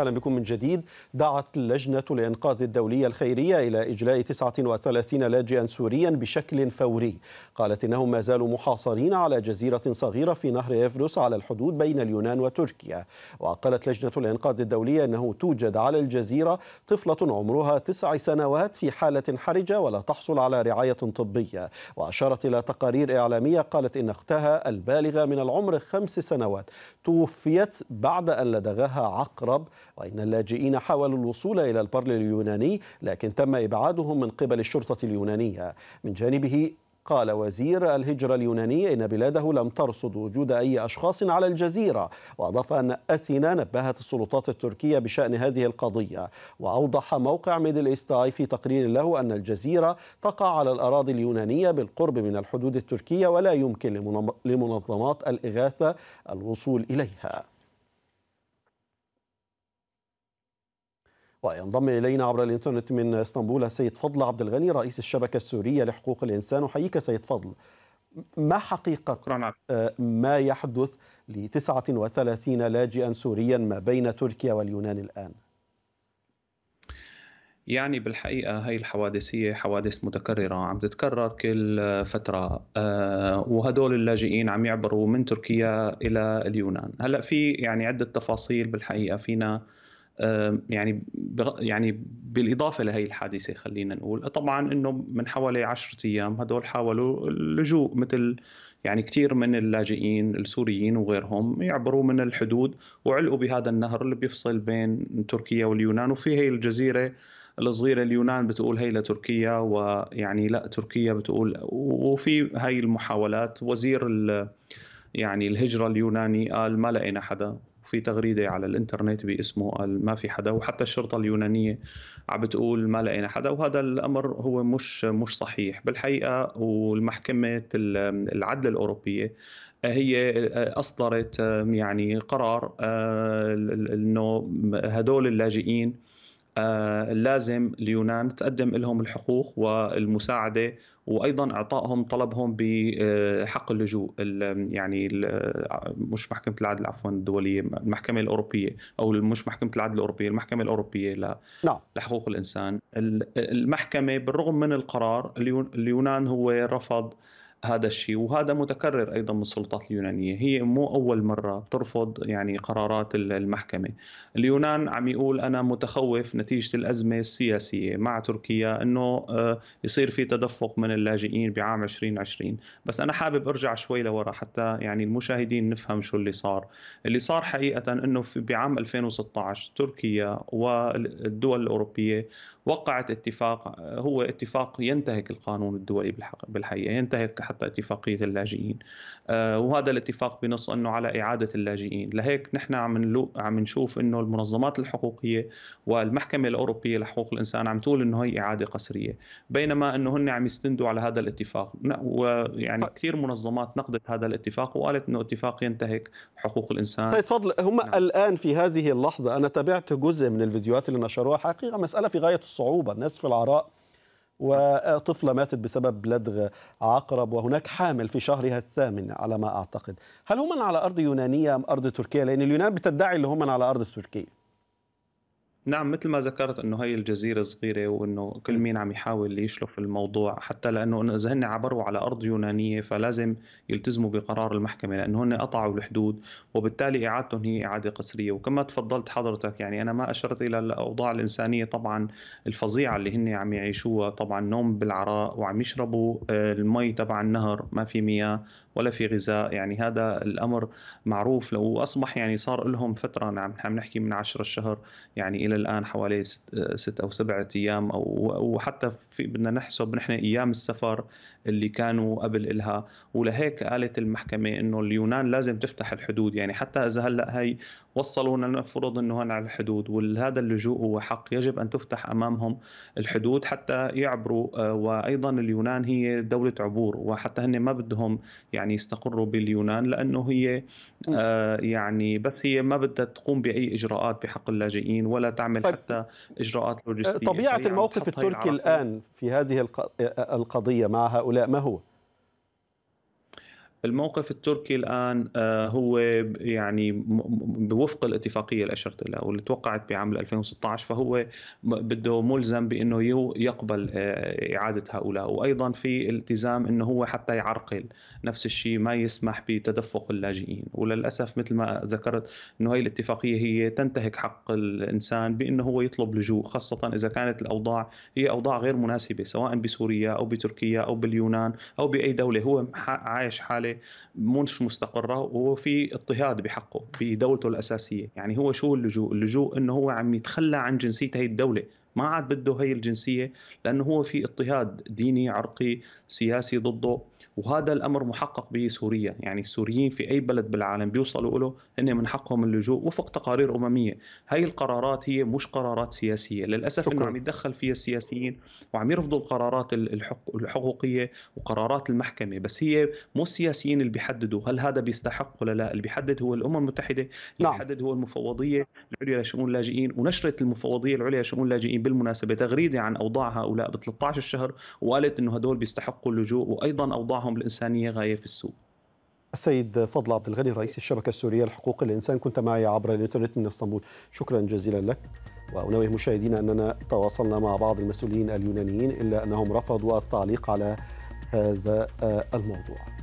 أهلا بكم من جديد. دعت اللجنة لإنقاذ الدولية الخيرية إلى إجلاء 39 لاجئا سوريا بشكل فوري. قالت إنهم ما زالوا محاصرين على جزيرة صغيرة في نهر إفروس على الحدود بين اليونان وتركيا. وقالت لجنة الإنقاذ الدولية أنه توجد على الجزيرة طفلة عمرها تسع سنوات في حالة حرجة ولا تحصل على رعاية طبية. وأشارت إلى تقارير إعلامية قالت إن أختها البالغة من العمر خمس سنوات توفيت بعد أن لدغها عقرب وإن اللاجئين حاولوا الوصول إلى البر اليوناني لكن تم إبعادهم من قبل الشرطة اليونانية. من جانبه قال وزير الهجرة اليوناني إن بلاده لم ترصد وجود أي أشخاص على الجزيرة وأضاف أن أثينا نبهت السلطات التركية بشأن هذه القضية. وأوضح موقع Middle East Eye في تقرير له أن الجزيرة تقع على الأراضي اليونانية بالقرب من الحدود التركية ولا يمكن لمنظمات الإغاثة الوصول إليها. وينضم إلينا عبر الإنترنت من إسطنبول السيد فضل عبد الغني رئيس الشبكة السورية لحقوق الإنسان. أحييك سيد فضل. ما حقيقة ما يحدث ل 39 لاجئا سوريا ما بين تركيا واليونان الآن؟ يعني بالحقيقة هاي الحوادث هي حوادث متكررة عم تتكرر كل فترة. وهدول اللاجئين عم يعبروا من تركيا إلى اليونان. هلأ في يعني عدة تفاصيل بالحقيقة فينا يعني يعني بالإضافة لهي الحادثة خلينا نقول طبعا إنه من حوالي 10 أيام هدول حاولوا اللجوء مثل يعني كثير من اللاجئين السوريين وغيرهم يعبروا من الحدود وعلقوا بهذا النهر اللي بيفصل بين تركيا واليونان وفي هي الجزيرة الصغيرة اليونان بتقول هي لتركيا ويعني لا تركيا بتقول وفي هاي المحاولات وزير يعني الهجرة اليوناني قال ما لقينا حدا. في تغريدة على الإنترنت باسمه قال ما في حدا وحتى الشرطة اليونانية عم بتقول ما لقينا حدا وهذا الأمر هو مش مش صحيح. بالحقيقة والمحكمة العدل الأوروبية هي أصدرت يعني قرار إنه هدول اللاجئين لازم اليونان تقدم لهم الحقوق والمساعدة وأيضا إعطائهم طلبهم بحق اللجوء يعني مش محكمة العدل عفوا الدولية المحكمة الأوروبية أو مش محكمة العدل الأوروبية المحكمة الأوروبية نعم. لحقوق الإنسان المحكمة بالرغم من القرار اليونان هو رفض هذا الشيء وهذا متكرر أيضا من السلطات اليونانية. هي مو أول مرة ترفض يعني قرارات المحكمة. اليونان عم يقول أنا متخوف نتيجة الأزمة السياسية مع تركيا إنه آه، يصير في تدفق من اللاجئين بعام 2020 بس أنا حابب أرجع شوي لورا حتى يعني المشاهدين نفهم شو اللي صار. اللي صار حقيقه إنه في بعام 2016 تركيا والدول الأوروبية وقعت اتفاق هو اتفاق ينتهك القانون الدولي بالحقيقة ينتهك حتى اتفاقية اللاجئين. آه، وهذا الاتفاق بنص أنه على إعادة اللاجئين. لهيك نحن عم عم نشوف إنه المنظمات الحقوقية والمحكمة الأوروبية لحقوق الإنسان عم تقول إنه هي إعادة قسرية. بينما إنه هن عم يستندوا على هذا الاتفاق. ويعني كثير منظمات نقدت هذا الاتفاق وقالت إنه اتفاق ينتهك حقوق الإنسان. سيد فضل هم نعم. الآن في هذه اللحظة أنا تابعت جزء من الفيديوهات اللي نشروها حقيقة مسألة في غاية الصعوبة. الناس في العراء وطفلة ماتت بسبب لدغ عقرب وهناك حامل في شهرها الثامن على ما أعتقد. هل هم على أرض يونانية أم أرض تركيا لأن اليونان بتدعي اللي هم على أرض تركيا نعم مثل ما ذكرت إنه هي الجزيرة صغيرة وإنه كل مين عم يحاول يشلف الموضوع حتى لأنه إذا هن عبروا على أرض يونانية فلازم يلتزموا بقرار المحكمة لأنه هن قطعوا الحدود وبالتالي إعادتهم هي إعادة قسرية. وكما تفضلت حضرتك يعني أنا ما أشرت إلى الأوضاع الإنسانية طبعا الفظيعة اللي هن عم يعيشوها. طبعا نوم بالعراء وعم يشربوا آه، المي تبع النهر ما في مياه ولا في غذاء. يعني هذا الأمر معروف. لو أصبح يعني صار لهم فترة نعم عم نحكي من 10 الشهر يعني إلى الآن حوالي ست, ست أو سبعة أيام أو وحتى في بدنا نحسب نحن أيام السفر اللي كانوا قبل إلها. ولهيك قالت المحكمة إنه اليونان لازم تفتح الحدود. يعني حتى إذا هلأ هي وصلونا نفرض إنه هون على الحدود. وهذا اللجوء هو حق. يجب أن تفتح أمامهم الحدود حتى يعبروا آه، وأيضا اليونان هي دولة عبور. وحتى هن ما بدهم يعني يستقروا باليونان لأنه هي آه، يعني بس هي ما بدها تقوم بأي إجراءات بحق اللاجئين ولا تعمل طيب حتى إجراءات لوجستية. طبيعة الموقف التركي الآن في هذه القضية مع هؤلاء ما هو؟ الموقف التركي الآن آه، هو يعني بوفق الاتفاقية اللي أشرت لها واللي توقعت بعام 2016 فهو بده ملزم بأنه يقبل آه، إعادة هؤلاء وأيضا في التزام أنه هو حتى يعرقل نفس الشيء ما يسمح بتدفق اللاجئين. وللأسف مثل ما ذكرت أنه هي الاتفاقية هي تنتهك حق الإنسان بأنه هو يطلب لجوء خاصة إذا كانت الأوضاع هي أوضاع غير مناسبة سواء بسوريا أو بتركيا أو باليونان أو بأي دولة. هو عايش حالة مش مستقرة وهو في اضطهاد بحقه بدولته الأساسية. يعني هو شو اللجوء؟ اللجوء أنه هو عم يتخلى عن جنسية هي الدولة. ما عاد بده هي الجنسية لأنه هو في اضطهاد ديني عرقي سياسي ضده وهذا الأمر محقق بسوريا يعني السوريين في أي بلد بالعالم بيوصلوا له هن من حقهم اللجوء وفق تقارير أممية. هاي القرارات هي مش قرارات سياسية. للأسف شكرا. انه عم يتدخل فيها السياسيين وعم يرفضوا القرارات الحقوقية وقرارات المحكمة. بس هي مو السياسيين اللي بيحددوا هل هذا بيستحق ولا لا. اللي بيحدد هو الأمم المتحدة اللي نعم. بيحدد هو المفوضية العليا لشؤون اللاجئين ونشرة المفوضية العليا لشؤون اللاجئين. بالمناسبة تغريدة عن أوضاع هؤلاء ب 13 الشهر وقالت إنه هدول بيستحقوا اللجوء وأيضا أوضاعهم حقوقهم الإنسانية غاية في السوق. السيد فضل عبد الغني رئيس الشبكة السورية لحقوق الإنسان كنت معي عبر الإنترنت من إسطنبول. شكرا جزيلا لك. وأنوه مشاهدينا أننا تواصلنا مع بعض المسؤولين اليونانيين إلا أنهم رفضوا التعليق على هذا الموضوع.